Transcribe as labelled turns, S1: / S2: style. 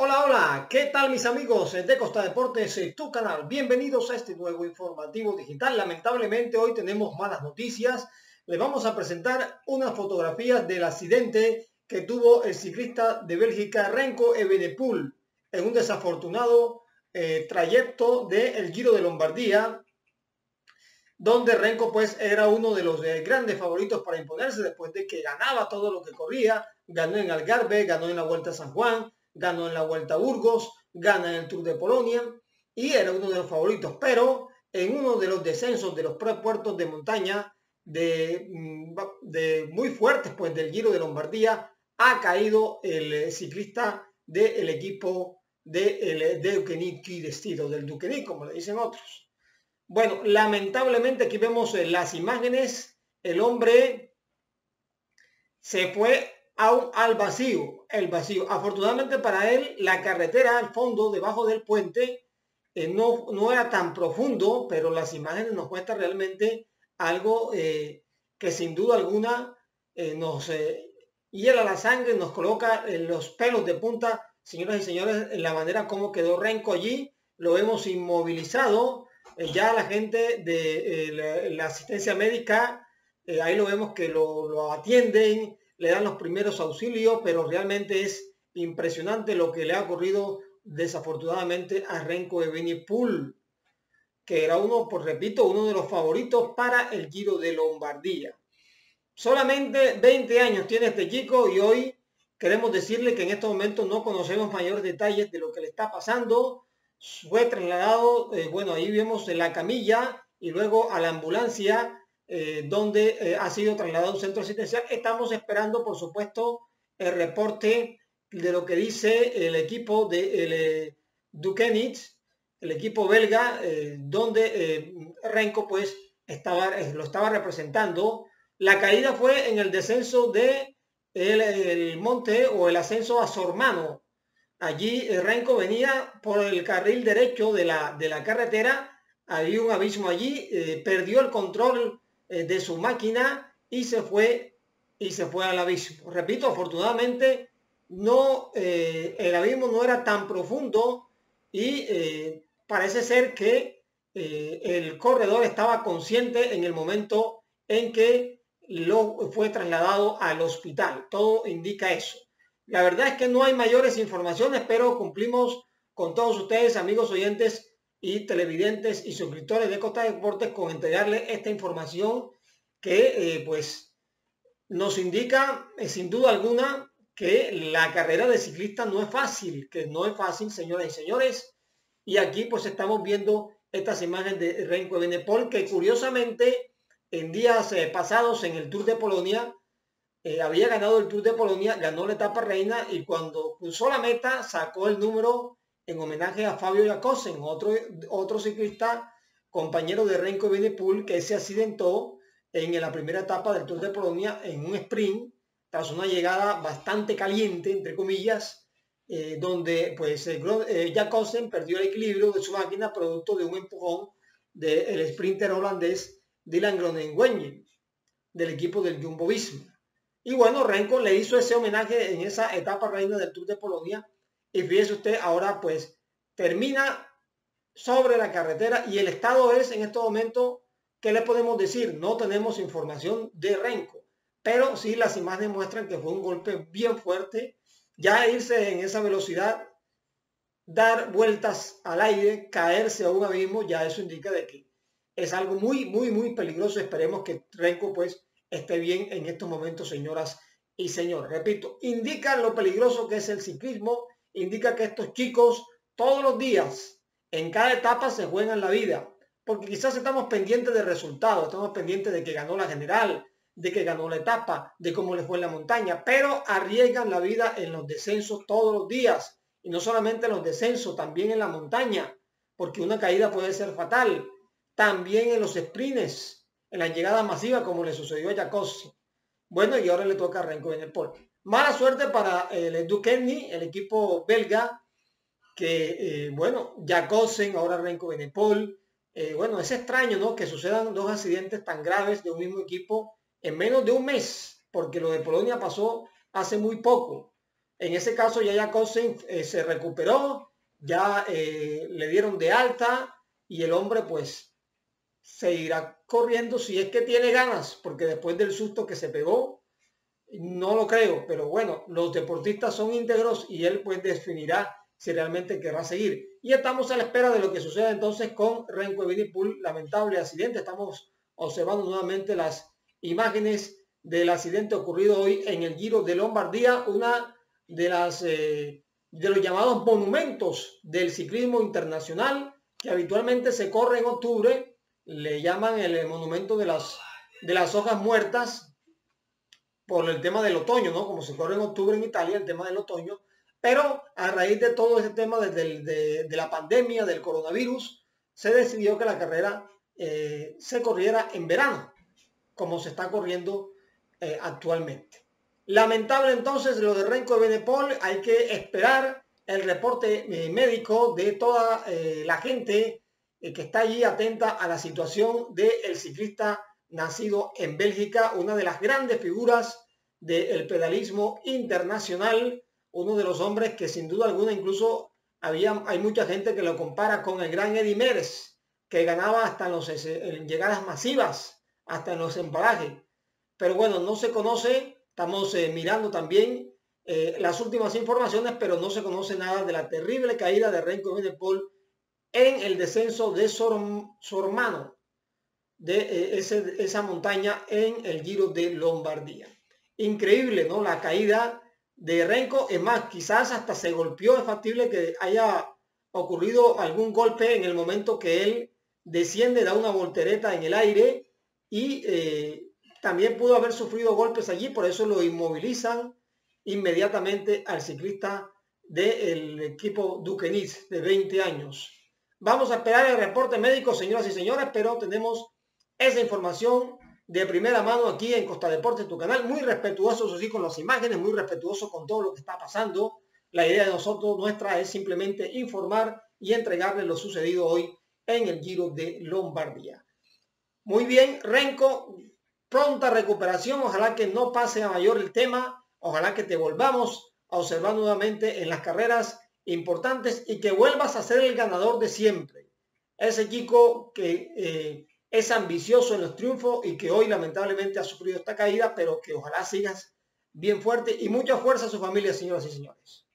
S1: Hola, hola, ¿qué tal mis amigos de Costa Deportes, tu canal? Bienvenidos a este nuevo informativo digital. Lamentablemente hoy tenemos malas noticias. Les vamos a presentar unas fotografías del accidente que tuvo el ciclista de Bélgica Renko Evenepoel en un desafortunado eh, trayecto del Giro de Lombardía, donde Renko pues era uno de los eh, grandes favoritos para imponerse después de que ganaba todo lo que corría, ganó en Algarve, ganó en la Vuelta a San Juan, ganó en la Vuelta a Burgos, gana en el Tour de Polonia y era uno de los favoritos, pero en uno de los descensos de los puertos de montaña de, mm, de muy fuertes pues del Giro de Lombardía ha caído el eh, ciclista del equipo de el Duquenik vestido del Duquenik, como le dicen otros. Bueno, lamentablemente aquí vemos eh, las imágenes, el hombre se fue al vacío, el vacío. Afortunadamente para él, la carretera al fondo, debajo del puente, eh, no, no era tan profundo, pero las imágenes nos muestran realmente algo eh, que sin duda alguna eh, nos hiela la sangre, nos coloca en los pelos de punta, señoras y señores, en la manera como quedó Renco allí, lo hemos inmovilizado, ya la gente de la, asistencia médica, ahí lo vemos que lo atienden, le dan los primeros auxilios, pero realmente es impresionante lo que le ha ocurrido desafortunadamente a Renko Evenepoel, que era uno, por repito, uno de los favoritos para el Giro de Lombardía. Solamente 20 años tiene este chico y hoy queremos decirle que en estos momentos no conocemos mayores detalles de lo que le está pasando. Fue trasladado, eh, bueno, ahí vemos en la camilla y luego a la ambulancia eh, donde eh, ha sido trasladado a un centro asistencial. Estamos esperando, por supuesto, el reporte de lo que dice el equipo de el, eh, el equipo belga, donde Renko pues estaba, lo estaba representando. La caída fue en el descenso de el, monte o el ascenso a Sormano. Allí Renko venía por el carril derecho de la, de la carretera, había un abismo allí, perdió el control eh, de su máquina y se fue y se fue al abismo. Repito, afortunadamente no eh, el abismo no era tan profundo y eh, parece ser que el corredor estaba consciente en el momento en que lo fue trasladado al hospital. Todo indica eso. La verdad es que no hay mayores informaciones, pero cumplimos con todos ustedes, amigos oyentes, y televidentes y suscriptores de Costa Deportes con entregarle esta información que eh, pues nos indica eh, sin duda alguna que la carrera de ciclista no es fácil, que no es fácil, señoras y señores. Y aquí pues estamos viendo estas imágenes de Renko Benepol, que curiosamente en días eh, pasados en el Tour de Polonia había ganado el Tour de Polonia, ganó la etapa reina y cuando cruzó la meta sacó el número en homenaje a Fabio Jacobsen, otro, otro ciclista compañero de Renko Benepool que se accidentó en la primera etapa del Tour de Polonia en un sprint tras una llegada bastante caliente, entre comillas, eh, donde pues eh, eh, Jacobsen perdió el equilibrio de su máquina producto de un empujón del sprinter holandés Dylan Groenewegen del equipo del Jumbo Visma. Y bueno, Renko le hizo ese homenaje en esa etapa reina del Tour de Polonia y fíjese usted, ahora pues termina sobre la carretera y el estado es en este momento, ¿qué le podemos decir? No tenemos información de Renco, pero sí las imágenes muestran que fue un golpe bien fuerte. Ya irse en esa velocidad, dar vueltas al aire, caerse a un abismo, ya eso indica de que es algo muy, muy, muy peligroso. Esperemos que Renko pues esté bien en estos momentos, señoras y señores. Repito, indica lo peligroso que es el ciclismo indica que estos chicos todos los días, en cada etapa se juegan la vida, porque quizás estamos pendientes de resultados, estamos pendientes de que ganó la general, de que ganó la etapa, de cómo le fue en la montaña, pero arriesgan la vida en los descensos todos los días, y no solamente en los descensos, también en la montaña, porque una caída puede ser fatal, también en los sprints, en la llegada masiva, como le sucedió a Jacobsi. Bueno, y ahora le toca a Renko en el polo. Mala suerte para el Duquesne, el equipo belga, que, eh, bueno, Jacobsen, ahora Renko Benepol. Eh, bueno, es extraño, ¿no? Que sucedan dos accidentes tan graves de un mismo equipo en menos de un mes, porque lo de Polonia pasó hace muy poco. En ese caso ya Jacobsen eh, se recuperó, ya eh, le dieron de alta y el hombre pues se irá corriendo si es que tiene ganas, porque después del susto que se pegó, no lo creo, pero bueno, los deportistas son íntegros y él pues definirá si realmente querrá seguir. Y estamos a la espera de lo que suceda entonces con Renko Evenepoel, lamentable accidente. Estamos observando nuevamente las imágenes del accidente ocurrido hoy en el Giro de Lombardía, una de las eh, de los llamados monumentos del ciclismo internacional que habitualmente se corre en octubre, le llaman el monumento de las de las hojas muertas por el tema del otoño, ¿no? Como se corre en octubre en Italia, el tema del otoño, pero a raíz de todo ese tema desde de, la pandemia, del coronavirus, se decidió que la carrera eh, se corriera en verano, como se está corriendo eh, actualmente. Lamentable entonces lo de Renko de Benepol, hay que esperar el reporte eh, médico de toda la gente que está allí atenta a la situación del ciclista nacido en Bélgica, una de las grandes figuras del pedalismo internacional, uno de los hombres que sin duda alguna incluso había, hay mucha gente que lo compara con el gran Eddie Meres, que ganaba hasta en, llegadas masivas, hasta en los embalajes. Pero bueno, no se conoce, estamos eh, mirando también eh, las últimas informaciones, pero no se conoce nada de la terrible caída de Renko Paul en el descenso de Sormano, de eh, esa montaña en el Giro de Lombardía. Increíble, ¿no? La caída de Renko. Es más, quizás hasta se golpeó. Es factible que haya ocurrido algún golpe en el momento que él desciende, da una voltereta en el aire y eh, también pudo haber sufrido golpes allí. Por eso lo inmovilizan inmediatamente al ciclista del equipo Duquenis de 20 años. Vamos a esperar el reporte médico, señoras y señores, pero tenemos esa información de primera mano aquí en Costa Deportes, tu canal, muy respetuoso, así con las imágenes, muy respetuoso con todo lo que está pasando. La idea de nosotros, nuestra, es simplemente informar y entregarles lo sucedido hoy en el Giro de Lombardía. Muy bien, Renko, pronta recuperación, ojalá que no pase a mayor el tema, ojalá que te volvamos a observar nuevamente en las carreras importantes y que vuelvas a ser el ganador de siempre. Ese chico que eh, es ambicioso en los triunfos y que hoy lamentablemente ha sufrido esta caída, pero que ojalá sigas bien fuerte y mucha fuerza a su familia, señoras y señores.